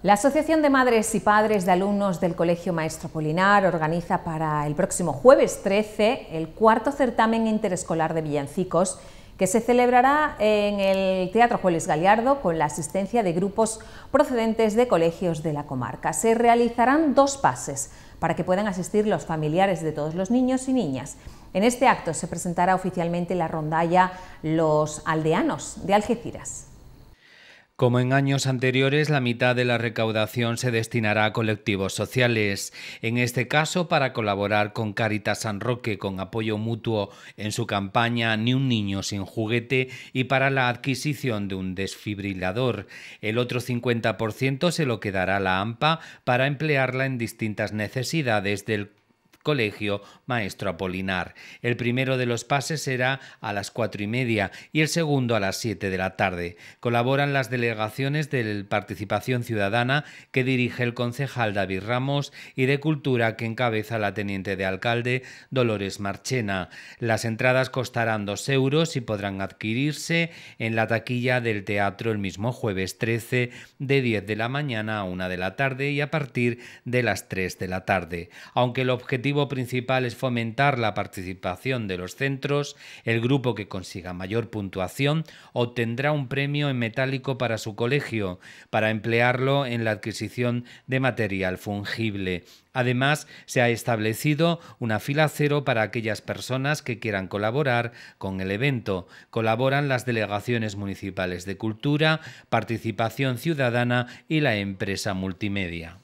La Asociación de Madres y Padres de Alumnos del Colegio Maestro Polinar organiza para el próximo jueves 13 el cuarto certamen interescolar de villancicos que se celebrará en el Teatro Jueles Galiardo con la asistencia de grupos procedentes de colegios de la comarca. Se realizarán dos pases para que puedan asistir los familiares de todos los niños y niñas. En este acto se presentará oficialmente la rondalla Los Aldeanos de Algeciras. Como en años anteriores, la mitad de la recaudación se destinará a colectivos sociales. En este caso, para colaborar con Caritas San Roque con apoyo mutuo en su campaña Ni un niño sin juguete y para la adquisición de un desfibrilador. El otro 50% se lo quedará la AMPA para emplearla en distintas necesidades del Colegio Maestro Apolinar. El primero de los pases será a las cuatro y media y el segundo a las siete de la tarde. Colaboran las delegaciones de Participación Ciudadana que dirige el concejal David Ramos y de Cultura que encabeza la teniente de alcalde Dolores Marchena. Las entradas costarán dos euros y podrán adquirirse en la taquilla del teatro el mismo jueves 13 de 10 de la mañana a una de la tarde y a partir de las 3 de la tarde. Aunque el objetivo principal es fomentar la participación de los centros, el grupo que consiga mayor puntuación obtendrá un premio en metálico para su colegio, para emplearlo en la adquisición de material fungible. Además, se ha establecido una fila cero para aquellas personas que quieran colaborar con el evento. Colaboran las delegaciones municipales de cultura, participación ciudadana y la empresa multimedia.